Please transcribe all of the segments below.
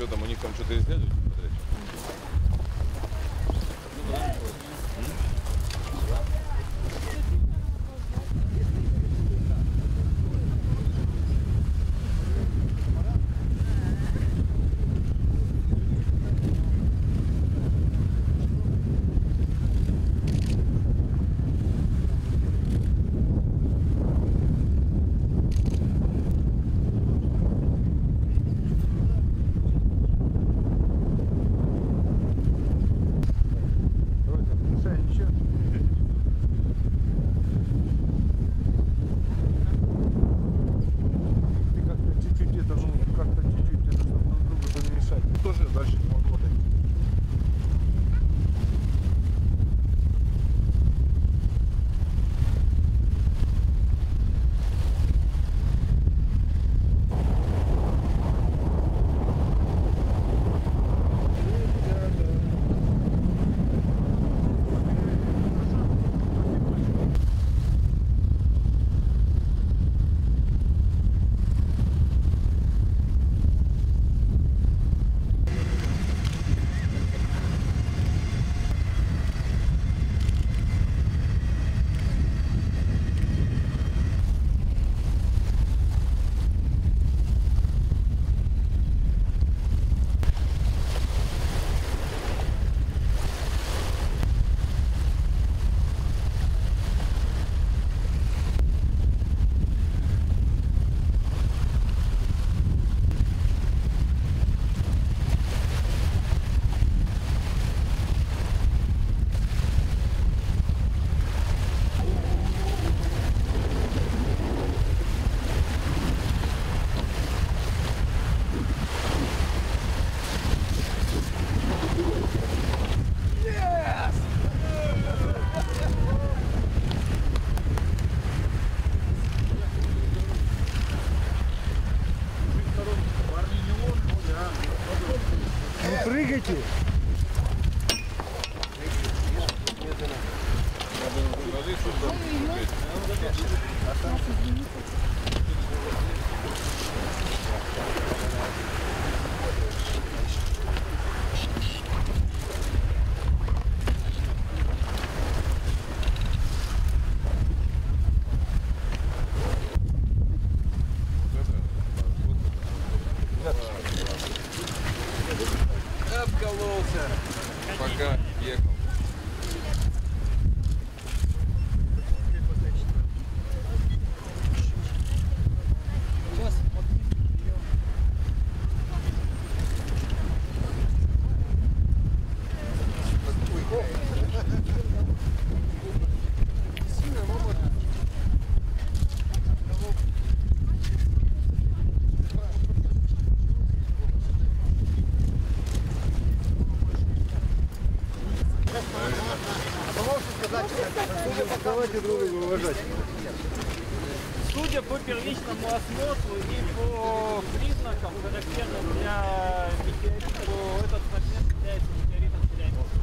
что там, у них там что-то исследуют? Не прыгайте! Обкололся. Пока ехал. Давайте друг друга уважать. Судя по первичному осмотру и по признакам, характерным для метеорита, то этот фрагмент является метеоритом Челябинска.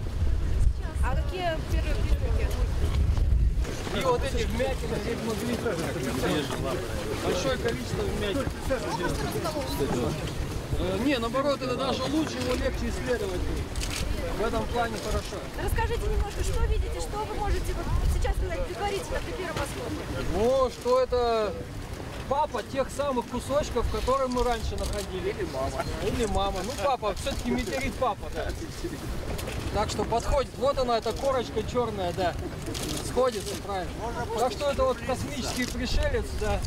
А какие первые признаки? И вот эти вмятины здесь могли Большое количество вмятин. Э, Не, наоборот, это даже лучше, его легче исследовать. В этом плане хорошо. Расскажите немножко, что видите, что вы можете вот сейчас сказать предварительно при первом осмотре? Ну, что это папа тех самых кусочков, которые мы раньше находили. Или мама. Или мама. Ну, папа, все-таки метеорит папа, да. Так что подходит. Вот она, эта корочка черная, да. Сходится, правильно. Так что это вот космический пришелец, да,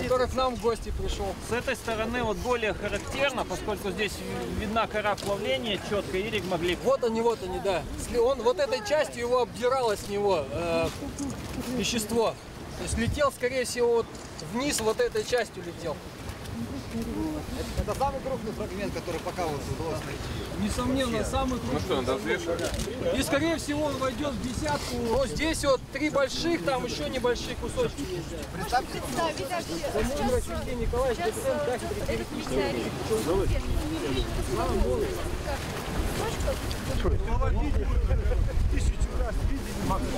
который к нам в гости пришел. С этой стороны вот более характерно, поскольку здесь видна кора плавления четко, и ригмоглиф. Вот они, вот они, да. Он вот этой частью его обдирало с него э, вещество. То есть летел, скорее всего, вот вниз вот этой частью летел. Это самый крупный фрагмент, который пока вот удалось найти. Несомненно, самый Ну крупный. что, надо взвешивать? И скорее всего он войдет в десятку. Но здесь вот три больших, там еще небольшие кусочки есть. Представить вообще. Мудро Сергей Николаевич, доцент кафедры Этот метеорит.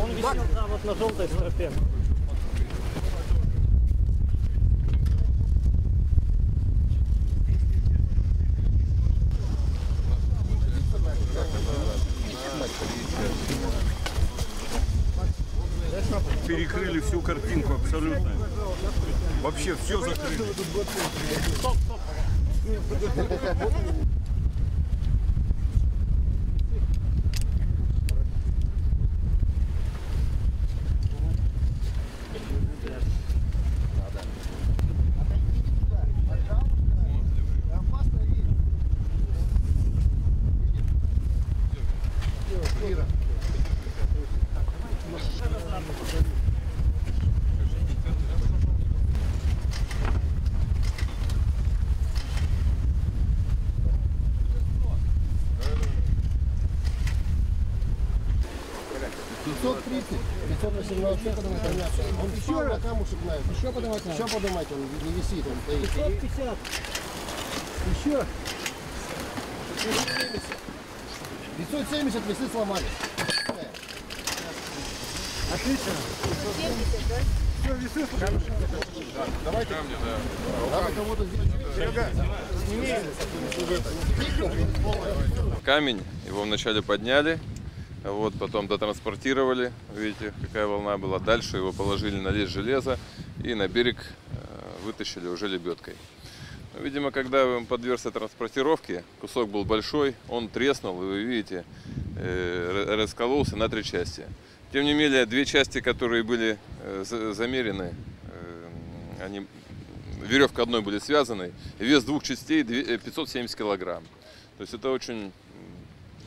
Он висел там вот на желтой стропе. Картинку абсолютно. Вообще все закрыли. Еще на камушек надо. Еще поднимать надо. Еще поднимать, он не висит, он стоит. 550. Еще. 570. 570 весы сломали. Отлично. Все, весы сломали. Давайте. Надо кого-то сделать. Камень, его вначале подняли, вот, потом дотранспортировали, видите, какая волна была. Дальше его положили на лист железа и на берег э, вытащили уже лебедкой. Ну, Видимо, когда он подвергся транспортировке, кусок был большой, он треснул, и вы видите, э, ра- раскололся на три части. Тем не менее, две части, которые были э, за- замерены, они, веревка одной были связаны, вес двух частей две- э, 570 килограмм. То есть это очень,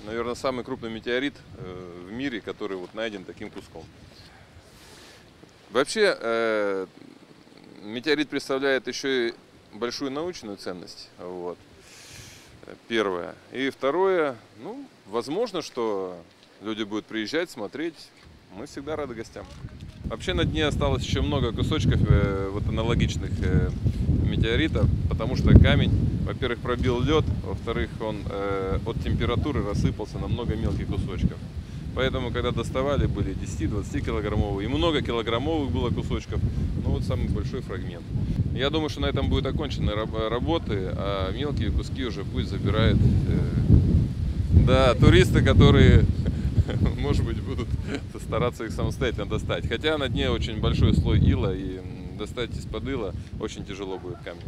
наверное, самый крупный метеорит э, в мире, который вот найден таким куском. Вообще, э, метеорит представляет еще и большую научную ценность. Вот. Первое. И второе, ну, возможно, что люди будут приезжать, смотреть. Мы всегда рады гостям. Вообще на дне осталось еще много кусочков э, вот аналогичных э, метеоритов, потому что камень, во-первых, пробил лед, во-вторых, он э, от температуры рассыпался на много мелких кусочков. Поэтому, когда доставали, были 10-20 килограммовые. И много килограммовых было кусочков. Ну вот самый большой фрагмент. Я думаю, что на этом будет окончены раб- работы, а мелкие куски уже пусть забирают э, да, туристы, которые, может быть, будут стараться их самостоятельно достать. Хотя на дне очень большой слой ила, и достать из-под ила очень тяжело будет камень.